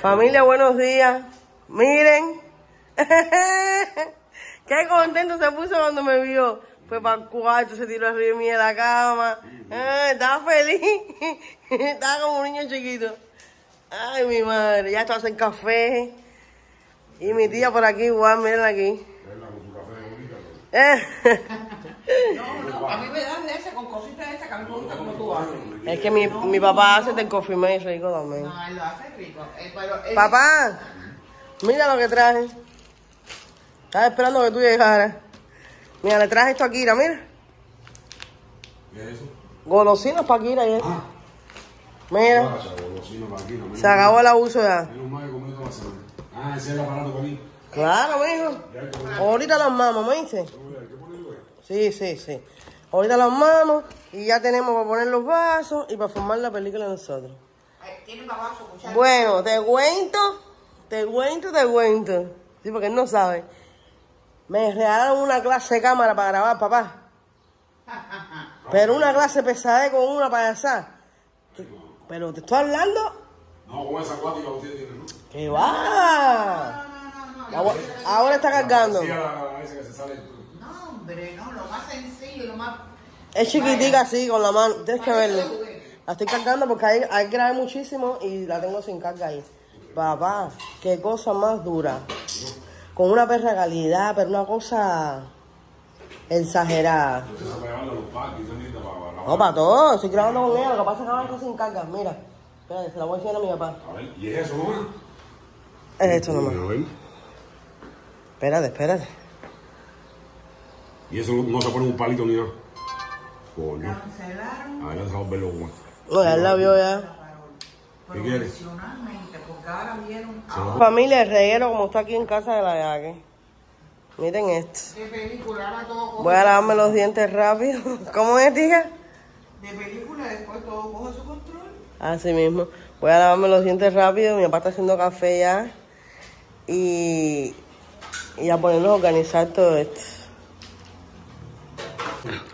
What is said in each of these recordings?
Familia, buenos días. Miren. Qué contento se puso cuando me vio. Fue para el cuarto, se tiró arriba de mí de la cama. Estaba feliz. estaba como un niño chiquito. Ay, mi madre. Ya está hacer café. Y mi tía por aquí igual, miren aquí. Eh, No, no, a mí me dan de ese con cositas de esas que a mí me gusta como tú haces. es que mi, mi papá hace del coffee mate rico también. No, él lo hace rico. Eh, pero ese- Papá, mira lo que traje. Estaba esperando que tú llegaras. Mira, le traje esto a Kira, mira. ¿Qué es eso? Golosinas para Kira y esto. Ah, Mira, vaya, golosina para aquí, no me- se acabó el abuso ya. Menos mal que comí toda la semana. Ah, ese es el aparato para mí. Claro, mijo. Ya que Ahorita las mamos, ¿me dice? Sí, sí, sí. Ahorita las mamos y ya tenemos para poner los vasos y para formar la película nosotros. Bueno, te cuento, te cuento, te cuento. Sí, porque él no sabe. Me regalaron una clase de cámara para grabar, papá. Pero una clase pesada con una payasada. Pero te estoy hablando No, con esa acuática que usted tiene, ¿no? que va. Ahora, ahora está cargando. Hombre, no, lo más sencillo, lo más... Es chiquitica así, con la mano. Tienes que verlo. La estoy cargando porque ahí, ahí grabé muchísimo y la tengo sin carga ahí. Papá, qué cosa más dura. Con una perra calidad, pero una cosa exagerada. No, para todo, estoy grabando con ella, lo que pasa es que ahora está sin carga. Mira, espérate, se la voy a enseñar a mi papá. A ver, ¿y es eso, no? Es esto nomás. Espérate, espérate. Y eso no, se pone un palito ni nada. Coño. Cancelaron A ver, dejamos verlo como. No, ya él la vio ya. ¿Qué quieres? profesionalmente, porque ahora vieron... Familia, el reguero como está aquí en casa de la Yaque. Miren esto. De película, ahora todo coge... Voy a lavarme los dientes rápido. ¿Cómo es, tía? De película, después todo coge su control. Así mismo. Voy a lavarme los dientes rápido. Mi papá está haciendo café ya. Y, y a ponernos a organizar todo esto.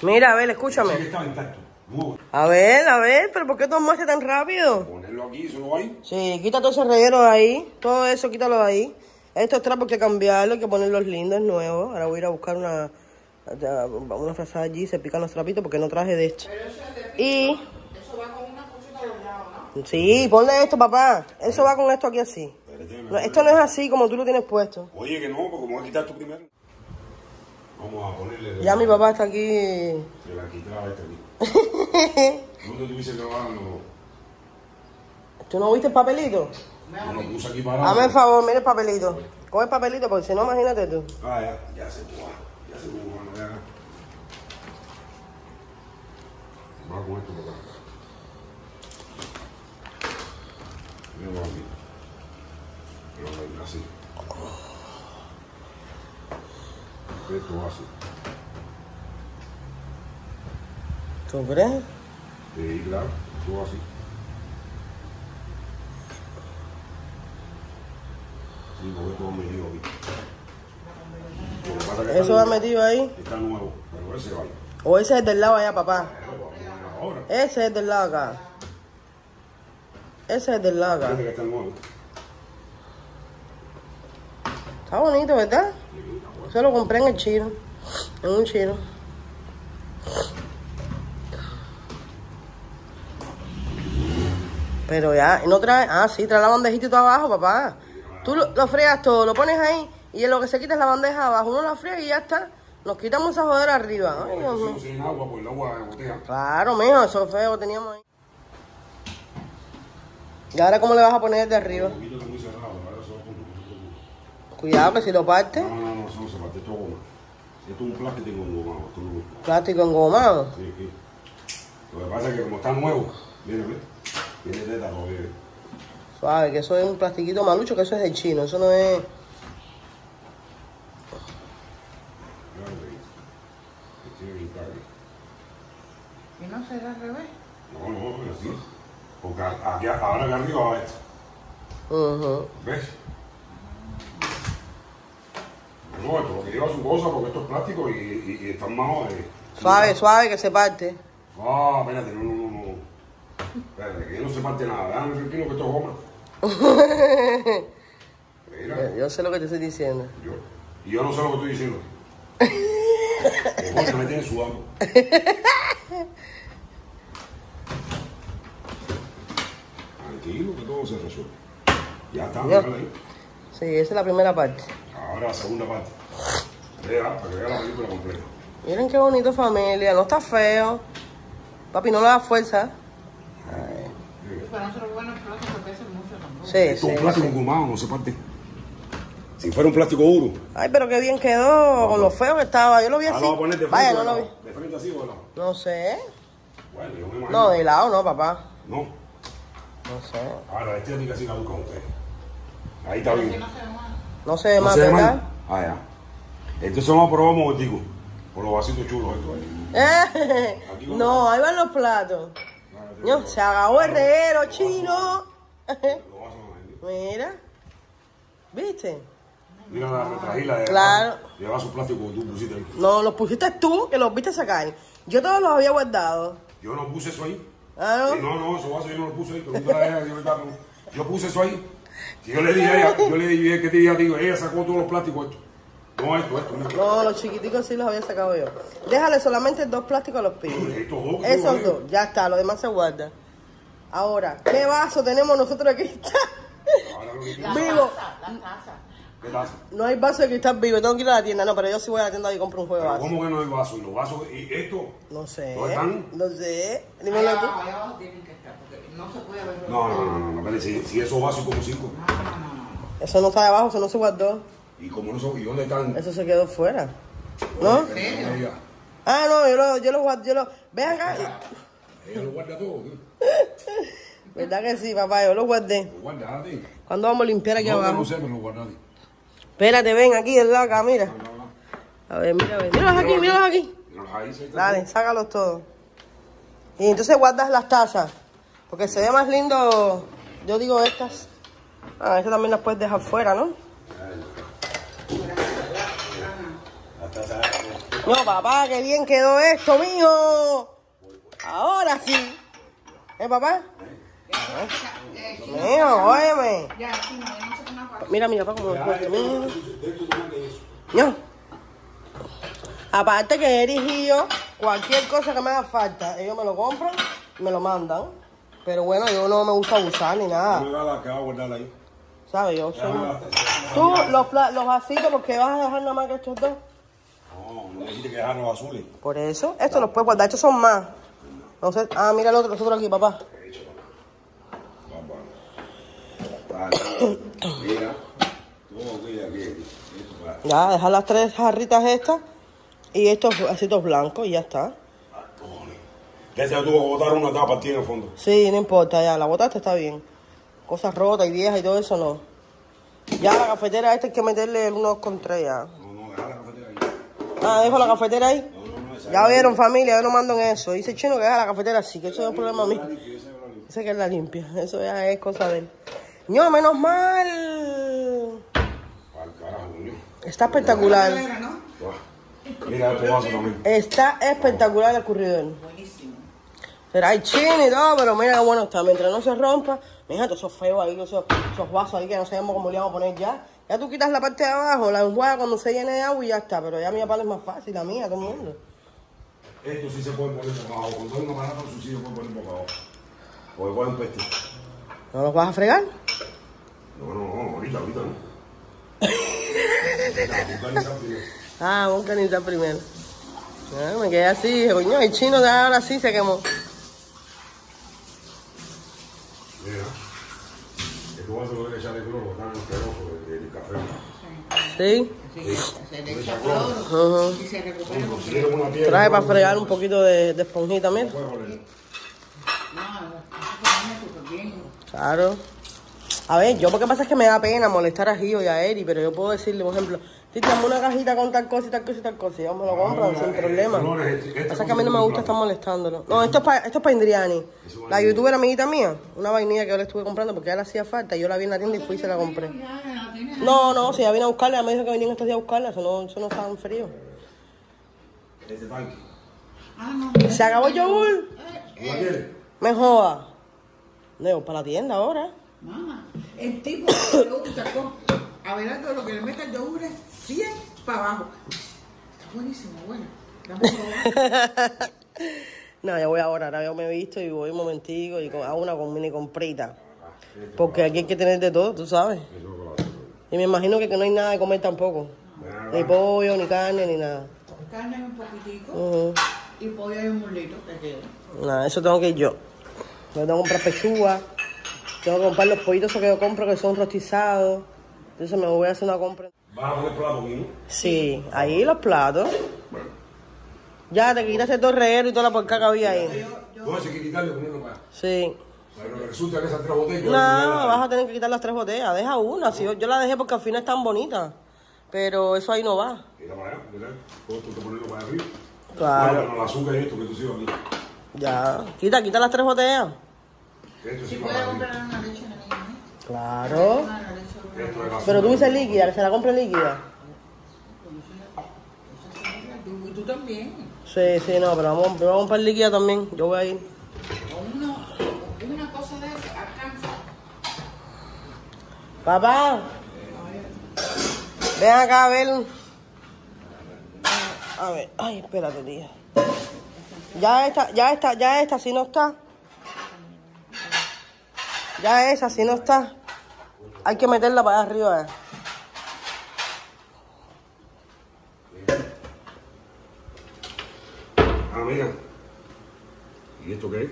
Mira, a ver, escúchame. estaba intacto. Nuevo. A ver, a ver, pero ¿por qué tomaste tan rápido? Ponerlo aquí, eso lo hay. Sí, quita todo ese reguero de ahí. Todo eso, quítalo de ahí. Estos trapos hay que cambiarlos, hay que ponerlos lindos, nuevos. Ahora voy a ir a buscar una, una frazada allí, se pican los trapitos porque no traje de esto. Y Eso va con una cosita lados, ¿no? Sí, ponle esto, papá. Eso va con esto aquí así. Espérate, me- No, esto no es así como tú lo tienes puesto. Oye, que no, porque me voy a quitar tú primero. Vamos a ponerle. Ya mi papá está aquí. Se la quitaba este aquí. No te tuviese grabando. ¿Tú no viste el papelito? No lo puse aquí parado. Hazme el favor, mira el papelito. Coge el papelito porque si no, imagínate tú. Ah, ya, ya se puede. Ya se puede, ya. Va con esto por acá. Mira aquí. Pero así. Esto va así. ¿Tú crees? Sí, claro. Esto va así. Sí, porque va metido aquí. Eso va metido ahí. Está nuevo, pero ese va ahí. O ese es del lado allá, papá. Ese es del lado acá. Ese es del lado acá. Está bonito, ¿verdad? Yo lo compré en el chino. En un chino. Pero ya, no trae. Ah, sí, trae la bandejita y todo abajo, papá. Tú lo, lo frías todo, lo pones ahí y en lo que se quita es la bandeja abajo. Uno la fría y ya está. Nos quitamos esa jodera arriba. Ay, Dios mío. Esto sin agua, pues el agua de botella. Claro, mijo, eso feo que teníamos ahí. ¿Y ahora cómo le vas a poner de arriba? Se. Cuidado que si lo parte, se es. Esto es un plástico engomado, esto no plástico engomado. Sí, sí. Lo que pasa es que como está nuevo, viene, ¿ves? Tiene teta todavía. Suave, que eso es un plastiquito malucho, que eso es del chino, eso no es... Que que que. ¿Y no será al revés? No, no, es así. Porque aquí, ahora acá arriba va esto. Ujú. ¿Ves? No, esto lo que lleva su cosa porque esto es plástico y, y, y está más de. Suave, suave, que se parte. Ah, espérate, no, no, no, no. Espérate, que no se parte nada. Déjame tranquilo que esto es goma. Mira, Yo sé lo que te estoy diciendo. yo, y yo no sé lo que estoy diciendo. Jorge me tiene sudando. Tranquilo, que todo se resuelve. Ya está, ahí. Sí, esa es la primera parte. Ahora la segunda parte. Vea, para que vea la película completa. Miren qué bonito familia, no está feo. Papi, no le da fuerza. Pero no se lo bueno el plato porque pesa mucho tampoco. Sí, sí. es un plástico engomado, no se parte. Si fuera un plástico duro. Ay, pero qué bien quedó con lo feo que estaba. Yo lo vi Ah, así. lo voy a poner de frente. Vaya, o no lo vi. De frente así o de lado. No sé. Bueno, yo me imagino. No, de lado no, papá. No. No sé. Ahora, la estética sí la buscan ustedes. Ahí está bien. No se ve mal. No se ve ¿No más, se ¿verdad? Ah, ya. Entonces vamos a probar un momentico. Con los vasitos chulos estos ahí. Eh, no, ahí van los platos. No, se acabó el reguero chino. Mira. ¿Viste? Mira la retragila de, Claro. de vasos plásticos que tú pusiste ahí. No, los pusiste tú, que los viste sacar. Yo todos los había guardado. Yo no puse eso ahí. Ah, Eh, ¿no? No, no, esos vasos yo no los puse ahí. Ella, yo, yo puse eso ahí. Si yo le dije a ella, yo le dije, ¿qué te dije? Digo, ella sacó todos los plásticos estos. No, esto, esto. mira. No, los chiquiticos sí los había sacado yo. Déjale solamente dos plásticos a los pibes. Estos dos. Esos dos, ya está, lo demás se guarda. Ahora, ¿qué vaso tenemos nosotros aquí? La Vivo. taza, la taza. ¿Qué taza? No hay vaso de cristal vivo, tengo que ir a la tienda, no, pero yo sí voy a la tienda y compro un juego de vaso. ¿Cómo que no hay vasos? ¿Y los vasos? ¿Y esto? No sé. ¿Dónde están? No sé. Dímelo Allá tú. abajo, allá abajo tienen que no se puede ver. No, no, no, no, no, si, si esos vasos como cinco. No, no, no, no. Eso no está de abajo, eso no se guardó. ¿Y como no son? ¿Y dónde están? Eso se quedó fuera. ¿No? Ah, no, yo lo, yo lo guardo, yo lo. Ven acá. ella lo guarda todo. ¿Verdad que sí, papá? Yo lo guardé. Lo guarda a ti. ¿Cuándo vamos a limpiar aquí No, abajo? no sé, pero lo guarda a ti. Espérate, ven aquí, del lado acá, mira. No, no, no. A ver, mira, a ver. Míralos aquí, míralos aquí. Míralos ahí, Dale, sácalos todos. Y entonces guardas las tazas. Porque se ve más lindo, yo digo estas. Ah, estas también las puedes dejar fuera, ¿no? No, papá, qué bien quedó esto, mío. Ahora sí. ¿Eh, papá? Eh, Mío, óyeme. Mira, mi papá, tú mandas eso. No. Aparte que Eris y cualquier cosa que me haga falta, ellos me lo compran y me lo mandan. Pero bueno, yo no me gusta abusar ni nada. me da la que va a guardar ahí. ¿Sabes? Yo soy... Tú, los, pla- los vasitos, porque vas a dejar nada más que estos dos. No, no dijiste que dejar los azules. Por eso, estos los puedes guardar, estos son más. No sé, ah, mira el otro, los otros aquí, papá. Mira. Ya, dejar las tres jarritas estas y estos vasitos blancos y ya está. Ya se tuvo que botar una tapa partida en el fondo. Sí, no importa, ya, la botaste está bien. Cosas rotas y viejas y todo eso no. Ya la cafetera esta hay que meterle unos con tres ya. No, no, deja la cafetera ahí. Ah, dejo la cafetera ahí. No, no, no, esa Ya vieron familia, yo no mando en eso. Dice el chino que deja la cafetera así, que eso es un problema mío. Dice que es la limpia, eso ya es cosa de él. No, menos mal. Al carajo, coño. Está espectacular. Mira estos vasos también. Está espectacular el escurridor. Será el chino y todo, pero mira qué bueno está. Mientras no se rompa, mira todos esos feos ahí, esos, esos vasos ahí que no sabemos cómo le vamos a poner ya. Ya tú quitas la parte de abajo, la enjuaga cuando se llene de agua y ya está. Pero ya mi papá es más fácil, la mía, todo el mundo. Esto sí se puede poner boca abajo. Cuando hay una eso sí se puede poner boca abajo. Porque coge un peste. ¿No los vas a fregar? No, no, no, ahorita, ahorita no. Ah, organizar primero. Ah, me quedé así, coño, el chino de ahora sí se quemó. Mira. Vasos lo que echarle cloro, están asquerosos del del café. ¿Sí? Sí, se le echa cloro Ajá. y se recupera. Trae para fregar un poquito de, de esponjita, mira. Claro. A ver, yo lo que pasa es que me da pena molestar a Gio y a Eri, pero yo puedo decirle, por ejemplo, si dame una cajita con tal cosa y tal cosa y tal cosa, y me lo compran Ah, sin eh, problema. colores, este- que pasa es que a mí no me gusta estar molestándolo. No, esto es para esto es pa Indriani. Es La youtuber amiguita mía, una vainilla que yo le estuve comprando porque a ella le hacía falta, y yo la vi en la tienda y fui y se la compré. No, no, si ella vino a buscarla, ella me dijo que venían estos días a buscarla, eso no, eso no estaba en frío. Este tanque. Ah, no. ¿Se acabó el yogur? Me joda. Para la tienda ahora. Mamá, El tipo le gusta con Abelardo lo que le mete el yogur es 100 para abajo. Está buenísimo, bueno. Dame un probar. No, ya voy ahora, ahora yo me he visto y voy un momentico y con- hago una con mini comprita. Porque aquí hay que tener de todo, tú sabes. Y me imagino que, que no hay nada de comer tampoco. Ni pollo, ni carne, ni nada. Carne un poquitico y pollo y un mulito que quede. Nada, eso tengo que ir yo. Yo tengo que comprar pechuga. Tengo que comprar los pollitos que yo compro que son rostizados. Entonces me voy a hacer una compra. Vas a poner plato aquí, ¿no? Sí, ahí los platos. Ya te quitaste el reguero y toda la porca que había ahí. No, ese hay que quitarle para allá. Sí. Pero resulta que esas tres botellas. No, vas a tener que quitar las tres botellas. Deja una. Si yo, yo la dejé porque al final están bonitas. Pero eso ahí no va. Mira para allá, mira. Todo esto ponerlo para arriba. Claro. Bueno, el azúcar y esto que tú sirves aquí. Ya. Quita, quita las tres botellas. Esto Si sí puede arriba. comprar una leche, la niña, ¿eh? Claro. Pero tú dices líquida, se la compre líquida. Tú, y tú también. Sí, sí, no, pero vamos, vamos a comprar líquida también. Yo voy a ir. Una cosa de alcanza. Papá. Ven acá a ver. A ver, ay, espérate, tía. Ya esta, ya esta, ya esta, si no está. Ya esa, si no está. Hay que meterla para allá arriba. eh. Ah, mira. ¿Y esto qué es?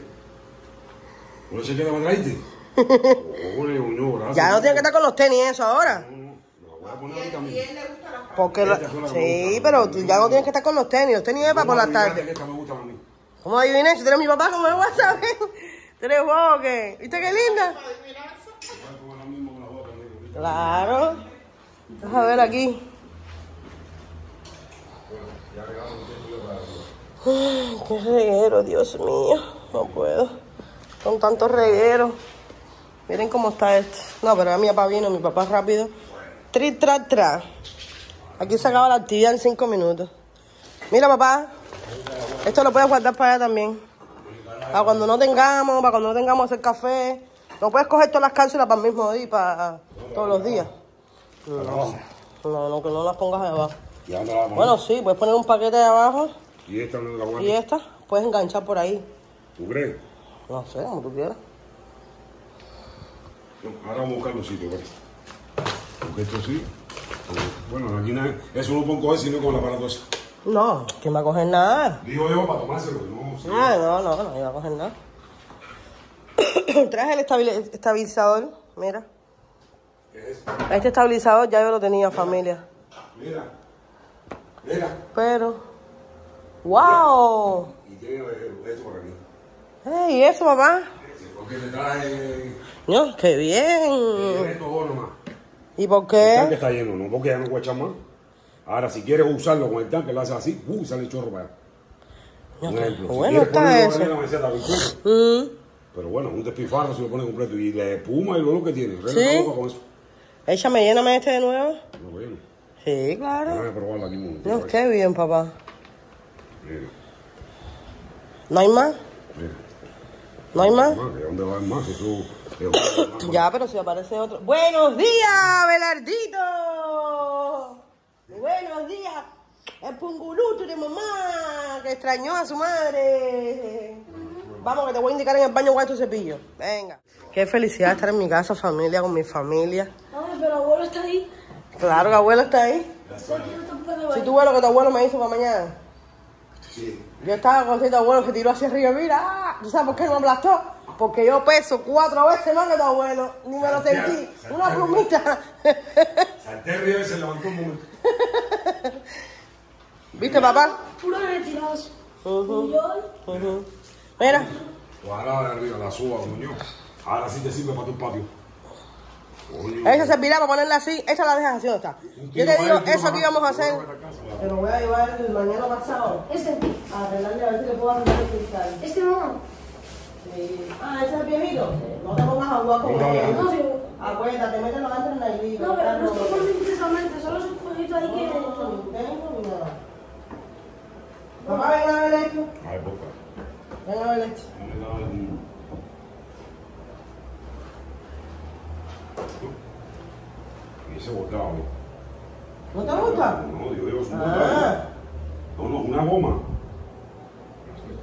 ¿No se queda para traerte? Ole, uño, gracias. Ya no tiene que estar con los tenis eso ahora. No, no, voy a poner también. Porque la sí, pero tú ya no tienes que estar con los tenis. Los tenis es para por la tarde. ¿Cómo adiviné? Si tú eres mi papá, ¿cómo me voy a saber? ¿Tú eres vos o qué? ¿Viste qué linda? Claro. Vamos a ver aquí. Ay, qué reguero, Dios mío. No puedo. Con tantos regueros. Miren cómo está esto. No, pero a mi papá vino, mi papá rápido. Tri, tra, tra. Aquí se acaba la actividad en cinco minutos. Mira, papá. Esto lo puedes guardar para allá también. Para cuando no tengamos, para cuando no tengamos hacer café. No puedes coger todas las cápsulas para el mismo día, para todos los días. Abajo. No, no, que no las pongas ahí abajo. ¿Y Bueno, sí, puedes poner un paquete de abajo? ¿Y esta no la y guardo? esta puedes enganchar por ahí. ¿Tú crees? No sé, como tú quieras. No, ahora vamos a buscar los sitios, ¿vale? Porque esto sí. Bueno, aquí nada, eso no puedo coger sino con la aparato. No, que me va a coger nada. Digo yo para tomárselo, no, sí. Ah, no, no, no iba a coger nada. Traje el estabil- estabilizador, mira. ¿Qué es? Este estabilizador ya yo lo tenía, familia. Mira. Mira. Pero, wow. Y tiene esto por aquí. Ey, ¿y eso, papá? Porque te trae. No, qué bien. Esto nomás. ¿Y por El tanque qué? está lleno, no porque ya no puede echar más. Ahora, si quieres usarlo con el tanque, lo haces así, uh, sale el chorro para allá. Un ejemplo. Si bueno quieres está ponerlo eso. en la meseta completo. Mm, Pero bueno, un despifarro si lo pone completo. Y la espuma y olor que tiene. Sí. con eso. échame, lléname este de nuevo. No, bueno. Sí, claro. Déjame probarlo aquí un. No, qué bien, papá. Mira, ¿No hay más? mira. ¿No hay más? ¿de dónde va el más? Eso es Ya, pero si aparece otro. ¡Buenos días, Belardito! ¡Buenos días! El punguluto de mamá, que extrañó a su madre. Vamos, que te voy a indicar en el baño cuál es tu cepillo. Venga. Qué felicidad estar en mi casa, familia, con mi familia. Ay, pero abuelo está ahí. Claro que abuelo está ahí. Si tú ves lo que tu abuelo me hizo para mañana. Sí. Yo estaba con cierto abuelo que tiró hacia arriba. Mira, ¿tú sabes por qué no me aplastó? Porque yo peso cuatro veces más que tu abuelo. Ni me lo sentí. Una plumita. Salté arriba y se levantó un momento. ¿Viste, papá? Puro retirados. Hoy, Ujú. Mira, Ojalá de arriba, la suba, coño. Ahora sí te sirve para tu patio. Esa servirá para ponerla así. Esta la dejas así, ¿dónde está? Yo te digo, eso que íbamos a hacer. Te lo voy a llevar el mañana pasado. este, A arreglarle a ver si le puedo arreglar el cristal. este mamá. Sí. Ah, ese es el viejito. No te pongas a jugar con No, no, él. No, sí. Acuérdate, mételo antes en el libro. No, pero no estoy poniendo precisamente, solo es un ahí que. Papá, ven a ver esto. Ay, boca. Ven a ver esto. No un- Ese bordado. ¿No te gusta? No, yo digo, es un Ah. bordado. No, no, una goma.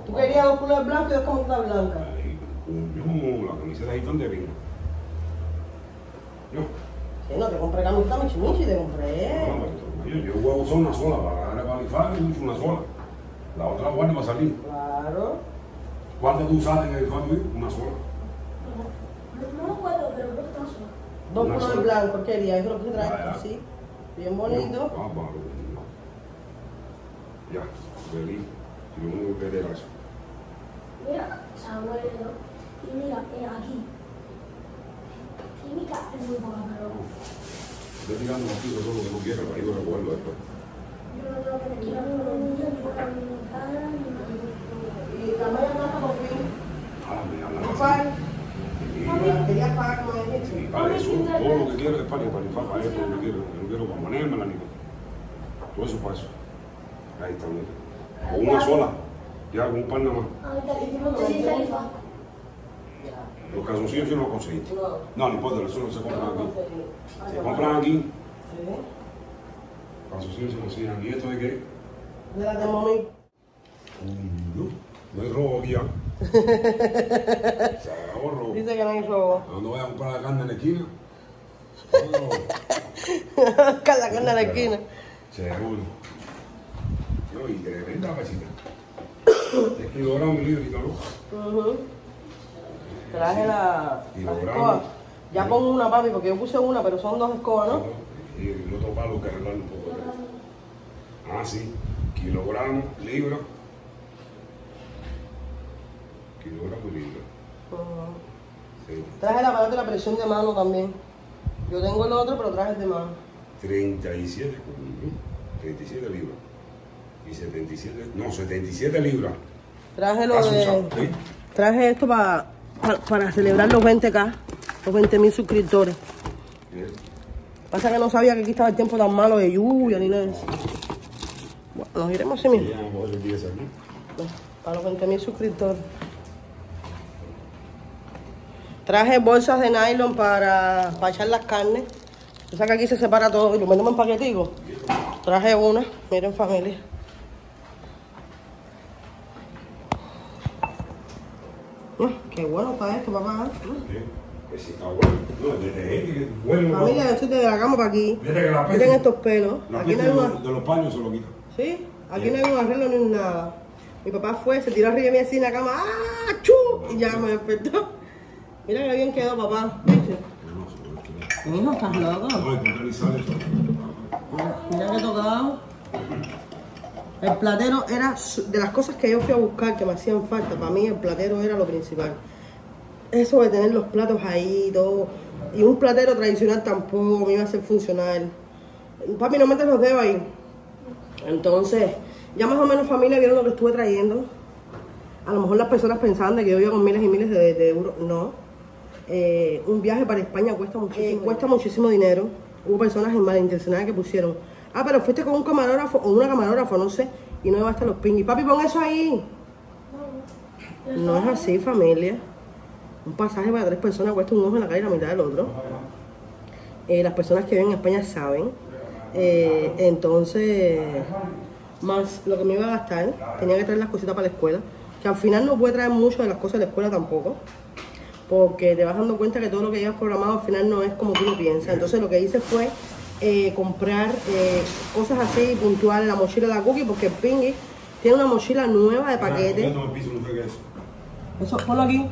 Tú querías dos colores blancos y dos camisas blancas. Ay, coño, la camiseta ahí tan de bien. Yo. Sí, no te compré camiseta michi michi, te compré. No, pero yo, yo voy a usar una sola para ganar el Balifar y mucho una sola. La otra la guardo para salir. Claro. ¿Cuántas tú usaste en el family? Una sola. No, no me acuerdo, pero creo que está solo. Dos sola. blancos quería, eso es lo que traes Ah, así. Bien bonito. Ah, vale. Ya, feliz. Yo no voy a querer eso. Mira, abuelo. Y mira, eh, aquí. Química es muy poca, pero Estoy tirando aquí todo lo que no quiero, ahí lo recuerdo después. yo no tengo que quiero ni un día, ni una cara, ni. Y la media blanca por fin. Ah, ¿No así. pagas? Y- Querías pagar como he y dicho. para eso, todo lo que quiero es para para para para esto, lo que quiero. Yo no quiero para manérmela ni Todo eso para eso. Ahí está, mira. Con una sola. Ya, con un par nada más. Ahorita le digo, te sientes tarifa. Los calzoncillos yo no los conseguí. No. No, importa, eso no se compran aquí. Se compran aquí. Sí. Calzoncillos se consiguen aquí. ¿Esto de qué? De la de mami. No, no hay robo aquí ya. Se acabó robo. Dice que no hay robo. ¿Dónde voy a comprar la carne en la esquina? No, Con la carne a la esquina. seguro. No, y tremenda pesita. Es kilogramo y librito, ¿no? Ujú. Traje la, Y la logramos. escoba. Ya con una, papi, porque yo puse una, pero son dos escobas, ¿no? Y el otro palo que arreglar un poco. de- Ah, sí. Kilogramo, libra. Kilogramo y libra. Sí. Traje el aparato de la presión de mano también. Yo tengo el otro, pero traje el de mano. 37, coño, 37 libras. Y 77, no, 77 libras. Traje lo de... ¿sí? Traje esto para, para, celebrar los 20k, los 20 mil suscriptores. Pasa que no sabía que aquí estaba el tiempo tan malo de lluvia ni nada nos iremos así mismo. ya vamos a coger el 10 aquí. Para los 20 mil suscriptores. Traje bolsas de nylon para, para echar las carnes. O sea que aquí se separa todo y lo metemos en paquetico. Traje una, miren familia. Qué bueno está esto, papá. Bien. Que si está bueno. No, desde este que una- Familia, yo estoy desde la cama para aquí. Desde que la Miren estos pelos. La Aquí no hay de, una... de los paños se lo quita. ¿Sí? Aquí no hay un arreglo ni nada. Mi papá fue, se tiró arriba de mí así en la cama, ¡ah! ¡Chu! Y ya me despertó. Mira que bien quedó, papá. ¿Viste? Hijo, estás loco. Mira que tocado. El platero era de las cosas que yo fui a buscar que me hacían falta. Para mí el platero era lo principal. Eso de tener los platos ahí todo. Y un platero tradicional tampoco me iba a hacer funcional. Papi, no metes los dedos ahí. Entonces, ya más o menos familia vieron lo que estuve trayendo. A lo mejor las personas pensaban de que yo iba con miles y miles de, de euros. No. Eh, un viaje para España cuesta muchísimo, cuesta muchísimo dinero. Hubo personas malintencionadas que pusieron, ah, pero fuiste con un camarógrafo o una camarógrafa, no sé, y no llevaste los pingüis. Papi, pon eso ahí. No es así, familia. Un pasaje para tres personas cuesta un ojo en la cara y la mitad del otro. Eh, las personas que viven en España saben. Eh, entonces, más lo que me iba a gastar, tenía que traer las cositas para la escuela. Que al final no puede traer mucho de las cosas de la escuela tampoco. Porque te vas dando cuenta que todo lo que llevas programado al final no es como tú lo piensas. Entonces lo que hice fue eh, comprar eh, cosas así puntuales, la mochila de la cookie, porque el Pingui tiene una mochila nueva de paquete. Piso, no qué es eso. Eso, ponlo aquí.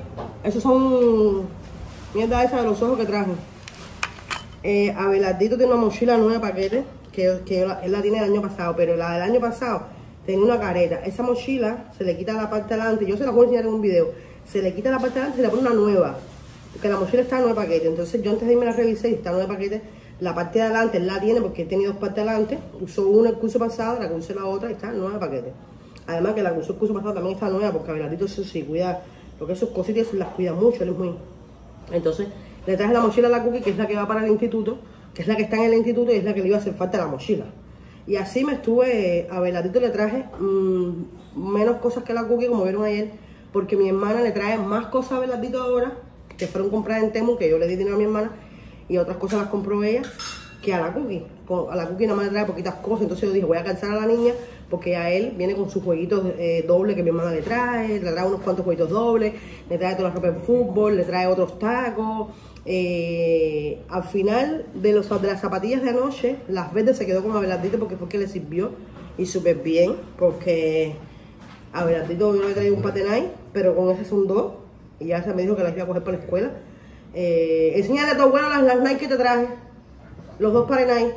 Esos son mierda esa de los ojos que traje. Eh, Abelardito tiene una mochila nueva de paquete, que, que él la- él la tiene el año pasado, pero la del año pasado tenía una careta. Esa mochila se le quita la parte de adelante, yo se la voy a enseñar en un video. Se le quita la parte de adelante y se le pone una nueva. Porque la mochila está en nueve paquete. Entonces yo antes de irme la revisé y está en nueve paquete. La parte de adelante la tiene porque tiene dos partes de adelante. Usó una el curso pasado, la que usé la otra y está en nueve paquete. Además que la que usó el curso pasado también está nueva porque Abelardito eso sí cuida, porque sus cositas las cuida mucho, él es muy... Entonces le traje la mochila a la Cookie, que es la que va para el instituto, que es la que está en el instituto y es la que le iba a hacer falta la mochila. Y así me estuve, a Belardito le traje mm, menos cosas que la Cookie, como vieron ayer, porque mi hermana le trae más cosas a Belardito ahora, que fueron compradas en Temu, que yo le di dinero a mi hermana, y otras cosas las compró ella, que a la cookie. A la cookie nada más le trae poquitas cosas, entonces yo dije, voy a cansar a la niña porque a él viene con sus jueguitos eh, dobles que mi hermana le trae, le trae unos cuantos jueguitos dobles, le trae toda la ropa en fútbol, le trae otros tacos. Eh, al final de, los, de las zapatillas de anoche, las verdes se quedó con Abelardito porque fue que le sirvió y súper bien, porque Abelardito yo le traía un patenay, pero con ese son dos y ya se me dijo que las iba a coger para la escuela. Eh, enséñale a tu abuelo las, las Nike que te traje, los dos para Nike.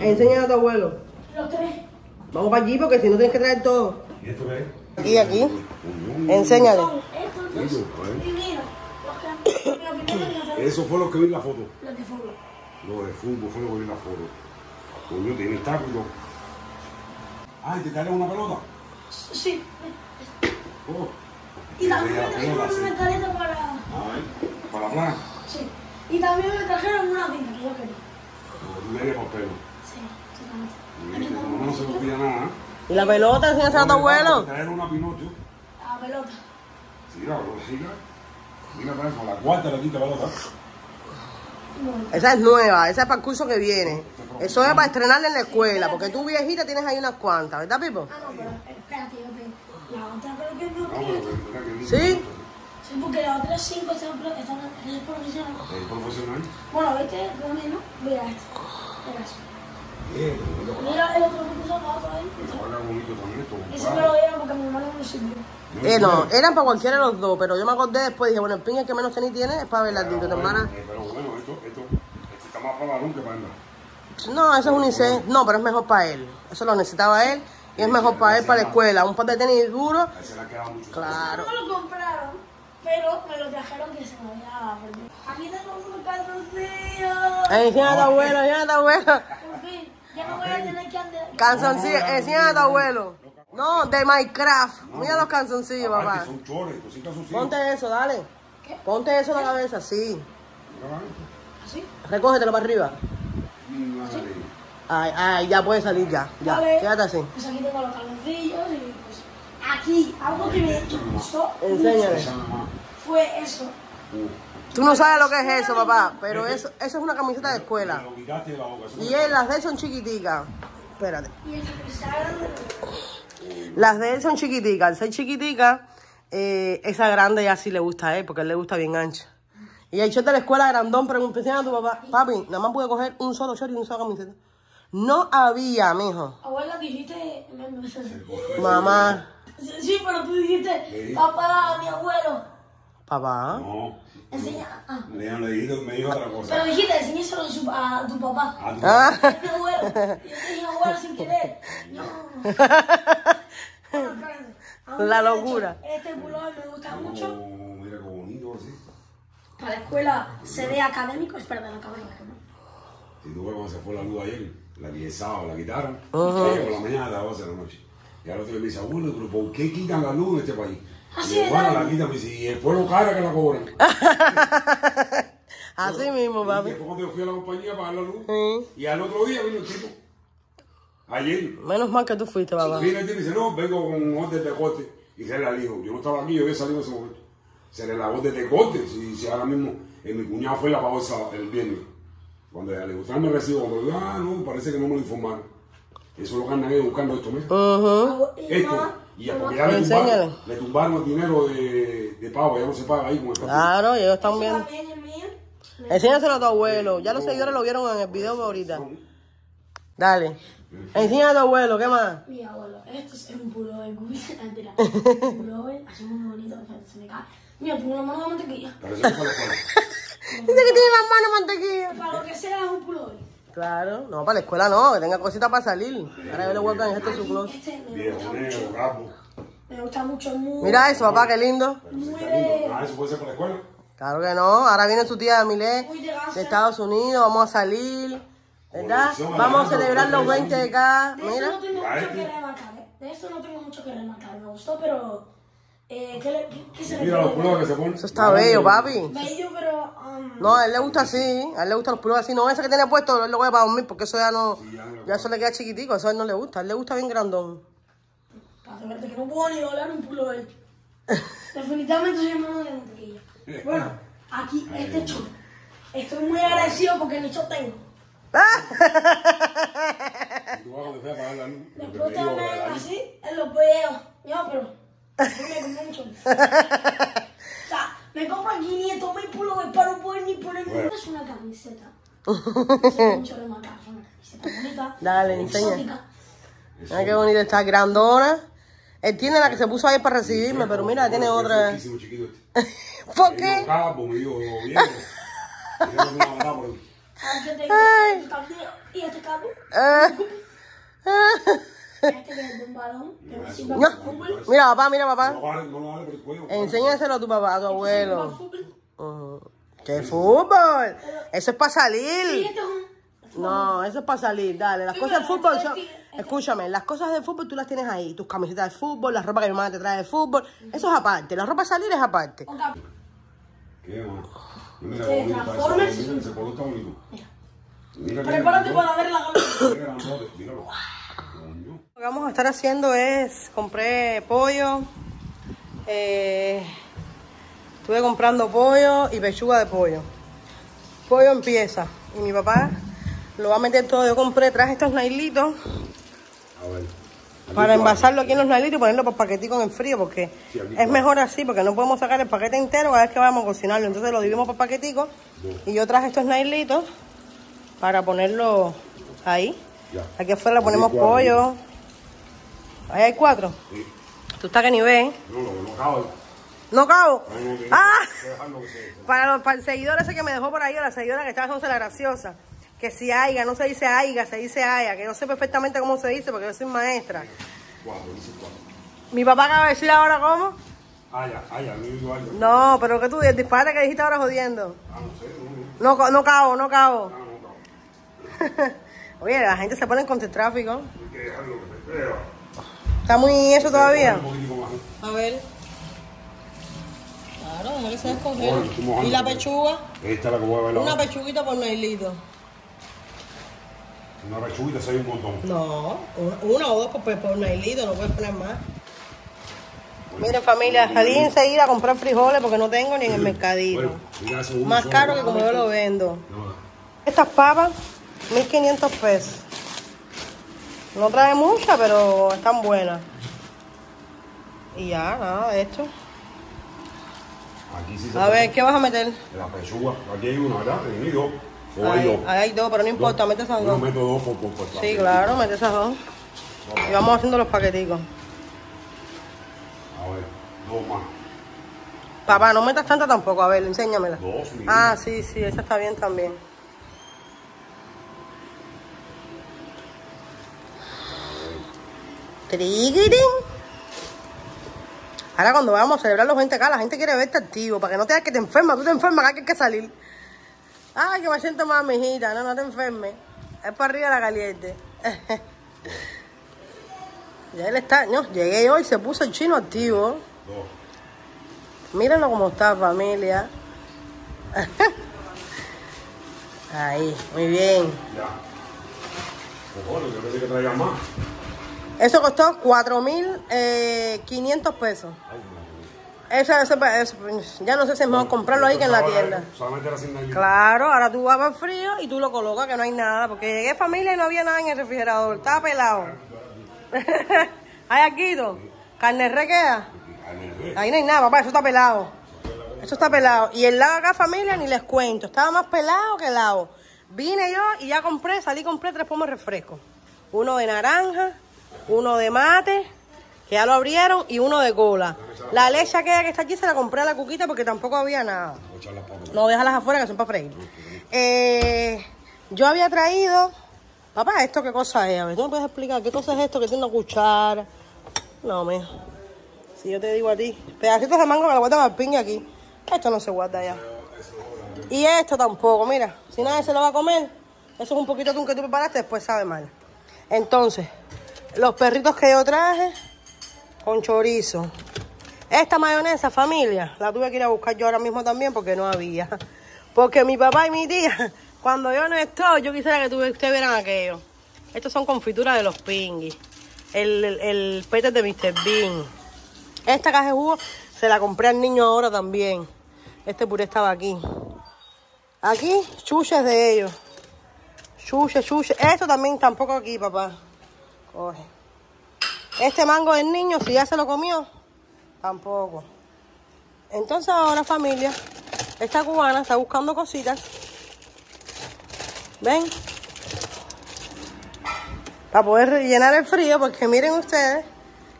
Enséñale a tu abuelo. Los tres. Vamos para allí porque si no tienes que traer todo. ¿Y esto qué es? Aquí, aquí. Enséñale. Estos Eso fue lo que vi en la foto. los de fútbol. Lo de fútbol fue lo que vi en la foto. Coño, tiene todo. Ay, ¿te cae una pelota? Sí. Oh. Y también me la trajeron una caleta para... A ver, para la playa. Sí. Y también me trajeron una cinta que yo quería. Media por pelo. Sí, mamá no se le olvida nada. ¿eh? ¿Y la pelota? Enséñasela a tu abuelo. Traer una Pinocho. la pelota. Sí, la pelota, sí, la. Mira para eso, la cuarta le quita pelota. Esa es nueva, esa es para el curso que viene. Eso es para estrenarla en la escuela, porque tú viejita tienes ahí unas cuantas, ¿verdad, Pipo? Ah, no, pero espérate, yo te... La otra creo que no No, pero que. ¿Sí? Sí, porque las otras cinco están, están es profesional. Es profesional. Bueno, viste, lo menos. Mira esto. Mira eso. Bien, mira, el otro que puso abajo ahí. Ahora bonito también esto. Ese me lo dieron porque mi hermano no le sirvió. Eh, no, eran para cualquiera de los dos, pero yo me acordé después, dije, bueno, el pin que menos tenis tiene es para Belardito, tu hermana. Eh, Pero bueno, esto, esto, este está más para varón que para hembra. No, eso es unisex, no, pero es mejor para él. Eso lo necesitaba él y es mejor para él para la escuela. Un par de tenis duro, A ese le ha quedado mucho. claro. No lo compraron, pero me lo trajeron que se me había perdido. Aquí tengo unos calzoncillos. Eh, Enséñale a tu abuelo, enséñale a tu abuelo. Por fin, ya no voy a tener que andar. A tu abuelo. No, de Minecraft. Mira los canzoncillos, Aparte, papá. Son chores, calzoncillos. Ponte eso, dale. Ponte eso en la cabeza, sí. ¿Así? Recógetelo para arriba. Madre. Ay, ay, ya puede salir ya. Ya, Vale. quédate así. Pues aquí tengo los calzoncillos y pues aquí algo que me gustó más. fue eso. Tú no sabes lo que es eso, papá, pero eso, eso es una camiseta de escuela. Y él, las de él son chiquiticas. Espérate. Y el que está grande. Las de él son chiquiticas. Al ser chiquitica, eh, esa grande ya sí le gusta a él, porque a él le gusta bien ancha. Y el short de la escuela grandón, pregunté a tu papá, papi, nada más pude coger un solo short y una sola camiseta. No había, mijo. Abuela, dijiste. me- me- Sí, Mamá, sí, pero tú dijiste, papá, mi abuelo. papá. No, Enseña. Ah. le, le dije, me dijo otra cosa. Pero dijiste, enséñaselo a, su- a tu papá. Ah, tú- Ah. Mi abuelo. Yo dije abuelo sin querer. No. La no locura. Este pullover me gusta mucho. Oh, mira qué bonito así. Para la escuela se ve académico. Espérate, la cámara. que no. Si tú ves cuando se fue la luz ayer, la que el sábado la quitaron, ella por la mañana a las 12 de la noche. Y al otro día me dice, abuelo, pero ¿por qué quitan la luz en este país? Así y yo, bueno, la quitan, me dice, y el pueblo cara que la cobran. Así mismo, Y papi. después cuando yo fui a la compañía a pagar la luz, Sí. y al otro día vino el tipo, ayer, Menos mal que tú fuiste, papá. vino el tipo y dice, no, vengo con un orden de corte. Y se le dijo, yo no estaba aquí, yo había salido en ese momento. Se le lavó de corte, si, si ahora mismo, eh, mi cuñado fue la pagó el sábado- el viernes. Cuando le gustaron me recibo, cuando yo, ah, no, parece que no me lo informaron. Eso es lo que andan ellos buscando esto, ¿no? Ujú. Y Esto, y porque ya le tumbaron, le tumbaron el dinero de, de pago, ya no se paga ahí con el. Claro, ellos están viendo. Enséñaselo a tu abuelo. Ya los seguidores lo vieron en el video de ahorita. Dale. Enséñale a tu abuelo, ¿qué más? Mi abuelo, esto es un pullover. Mentira. Un pullover así muy bonito. Se me cae. Mira, tengo la mano de mantequilla. Pero eso es para la escuela. Dice que tiene las manos mantequilla. Para lo que sea es un pullover. Claro, no, para la escuela no, que tenga cositas para salir. Ahora yo le voy a canjear este su closet. Este me Viejo, gusta negro, mucho. capo. Me gusta mucho. Muy, Mira eso, papá, qué lindo. Está lindo. Ah, eso puede ser para la escuela. Claro que no, ahora viene su tía Milé Muy de ganso. de Estados Unidos, vamos a salir, ¿verdad? Vamos a celebrar los colección. 20 de acá, De esto no mira. tengo Mira mucho que remarcar. ¿eh? De esto no tengo mucho que remarcar. Me gustó, pero. Eh, ¿qué, le, qué, qué se le Mira los pulos que se ponen. Eso está bello, papi. Bello, pero. um, No, a él le gusta así, a él le gustan los pulos así. No, ese que tiene puesto, él lo voy a para dormir porque eso ya no, ya eso le queda chiquitico, eso a él no le gusta, a él le gusta bien grandón. Para verte que no puedo ni doblar un pullover. Definitivamente soy hermano de mantequilla. Bueno, aquí, este short. Estoy muy agradecido porque ni short tengo. Tú vas a pagar la luz. Vez luz. así en los videos. Yo, pero. Me como mucho. O sea, me compro 500 mil pulos de para no poder ni ponerme. Bueno. Es una camiseta. Es mucho de marca, es una camiseta bonita. Dale, enseña. Mira qué bonita está, grandona. Él tiene la que se puso ahí para recibirme, pero mira, tiene otra. Chiquito este. ¿Por qué? dijo capo, me dijo viejo. Y yo no me iba a matar por eso. Aquí tengo Ay. y este. Este un balón que No. fútbol. Mira, papá, mira, papá. lo vale, no lo vale por el cuello. Enséñaselo a tu papá, a tu abuelo. ¿Qué fútbol? Eso es para salir. No, eso es para salir, dale. Las Sí, cosas del fútbol son... Escúchame, las cosas del fútbol tú las tienes ahí. Tus camisetas de fútbol, la ropa que mi mamá te trae de fútbol. Eso es aparte. La ropa salir es aparte. ¿Qué, man? Mira, Mira, ese está bonito. Prepárate para ver la míralo. Lo que vamos a estar haciendo es, compré pollo, eh, estuve comprando pollo y pechuga de pollo. Pollo en pieza y mi papá lo va a meter todo. Yo compré, traje estos nailitos A ver. para envasarlo aquí en los nailitos y ponerlo por paquetico en el frío porque Sí, es mejor así porque no podemos sacar el paquete entero cada vez que vamos a cocinarlo. Entonces lo dividimos por paquetico y yo traje estos nailitos para ponerlo ahí. Aquí afuera le ponemos pollo. Ahí hay cuatro. Sí. Tú estás que ni ves. No, no cabe. No cabo. No tiene Ah, para, los, para el seguidor ese que me dejó por ahí, la seguidora que estaba haciéndose la graciosa. Que si aiga, no se dice aiga, se dice aya. Que yo sé perfectamente cómo se dice porque yo soy maestra. Cuatro, dice cuatro. Mi papá acaba de decir ahora cómo. Ah, ya, ah, ya, no. No, pero que tú, el disparate que dijiste ahora jodiendo. Ah, no sé, no, no. No, no cabo, no cabo. Ah, no, cabe. Oye, la gente se pone contra el tráfico. Hay que dejarlo que se. ¿Está muy eso todavía? A ver. Claro, déjale que se mojando ¿Y la pechuga? Esta es la que voy a ver Una pechuguita por nailito. Una pechuguita, se hay un montón. No, una- o dos por, por nailito, no puedes poner más. Miren familia, salí enseguida a comprar frijoles porque no tengo ni en el mercadito. Más caro que como yo lo vendo. No, Estas papas, 1500 pesos. No trae mucha, pero están buenas. Y ya, nada de esto. aquí sí se A ver, ¿qué vas a meter? La pechuga. Aquí hay una, ¿verdad? Hay dos. O hay dos. ahí hay dos, pero no importa, mete esas Yo dos. meto dos por, por, por Sí, claro, mete esas dos. Y vamos haciendo los paqueticos. A ver, dos más. Papá, no metas tanta tampoco, a ver, enséñamela. Dos, mi Ah, sí, sí, esa está bien también. Ahora cuando vamos a celebrar los 20K, la gente quiere verte activo, para que no tengas que te enfermas, tú te enfermas, acá hay que salir. Ay, que me siento mal, mijita, no, no te enfermes. Es para arriba la caliente. ya él está, no, llegué yo y se puso el chino activo. Mírenlo cómo está, familia. Ahí, muy bien. Ya. Yo pensé que traía más. Eso costó 4.500 pesos. Ay, madre. Eso, eso, eso, ya no sé si es mejor comprarlo ahí que en la tienda. Claro, ahora tú vas para el frío y tú lo colocas que no hay nada. Porque llegué familia y no había nada en el refrigerador. Estaba pelado. ¿Hay aquí, Don? ¿Carne re queda? Al revés. Ahí no hay nada, papá, eso está pelado. Eso está pelado. Y el lado acá, familia, ni les cuento. Estaba más pelado que helado. Vine yo y ya compré, salí y compré tres pomos de refresco. Uno de naranja, uno de mate, que ya lo abrieron, y uno de cola. La leche aquella que está aquí se la compré a la cuquita porque tampoco había nada. No, déjalas afuera que son para freír. Eh, yo había traído... Papá, ¿esto qué cosa es? A ver, ¿tú me puedes explicar qué cosa es esto que tiene una cuchara? No, mijo. Si yo te digo a ti, pedacitos de mango me lo guardan al pingue aquí. Esto no se guarda ya. Y esto tampoco, mira. Si nadie se lo va a comer, eso es un poquito de atún que tú preparaste, después sabe mal. Entonces, los perritos que yo traje con chorizo. Esta mayonesa, familia, la tuve que ir a buscar yo ahora mismo también porque no había. Porque mi papá y mi tía, cuando yo no estoy, yo quisiera que tuve- ustedes vieran aquello. Estos son confituras de los pinguis. El, el, el pete de Mr. Bean. Esta caja de jugo se la compré al niño ahora también. Este puré estaba aquí. Aquí, chuches de ellos. Chuche, chuche. Esto también tampoco aquí, papá. Coge. Este mango del niño, si ya se lo comió, tampoco. Entonces ahora, familia, esta cubana está buscando cositas. ¿Ven? Para poder llenar el frío, porque miren ustedes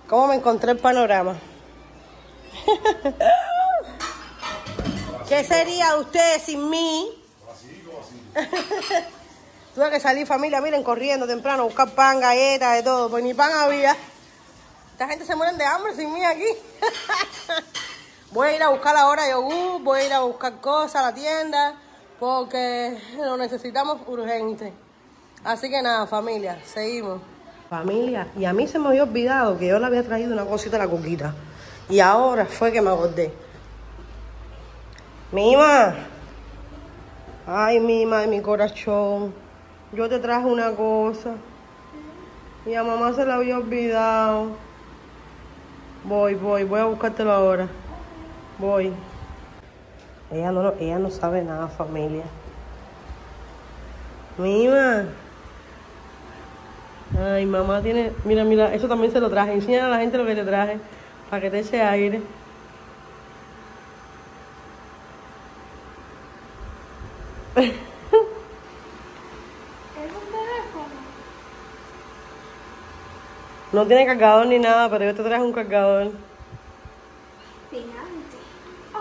cómo me encontré el panorama. ¿Qué sería usted sin mí? Tuve que salir familia, miren, corriendo temprano, buscar pan, galletas, de todo, pues ni pan había. Esta gente se mueren de hambre sin mí aquí. voy a ir a buscar ahora yogur, voy a ir a buscar cosas a la tienda, porque lo necesitamos urgente. Así que nada, familia, seguimos. Familia, y a mí se me había olvidado que yo le había traído una cosita a la coquita. Y ahora fue que me acordé. Mima. Ay, Mima de mi corazón. Yo te traje una cosa. Y a mamá se la había olvidado. Voy, voy, voy a buscártelo ahora. Voy. Ella no, ella no sabe nada, familia. Mima. Ay, mamá tiene. Mira, mira, eso también se lo traje. Enseña a la gente lo que te traje. Para que te eche aire. Es un teléfono. No tiene cargador ni nada, pero yo te traje un cargador. Oh.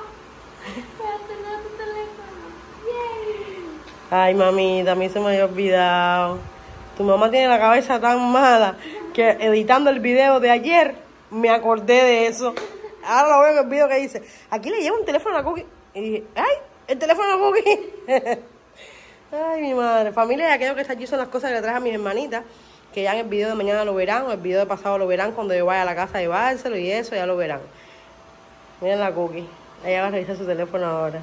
Ay, mamita, a mí se me había olvidado. Tu mamá tiene la cabeza tan mala que editando el video de ayer me acordé de eso. Ahora lo veo en el video que dice, aquí le llevo un teléfono a Cookie. Y dije, ay, el teléfono a Cookie. ay, mi madre. Familia, aquello que está allí son las cosas que le traje a mis hermanitas, que ya en el video de mañana lo verán, o el video de pasado lo verán cuando yo vaya a la casa a llevárselo y eso, ya lo verán. Miren la Cookie. Ella va a revisar su teléfono ahora.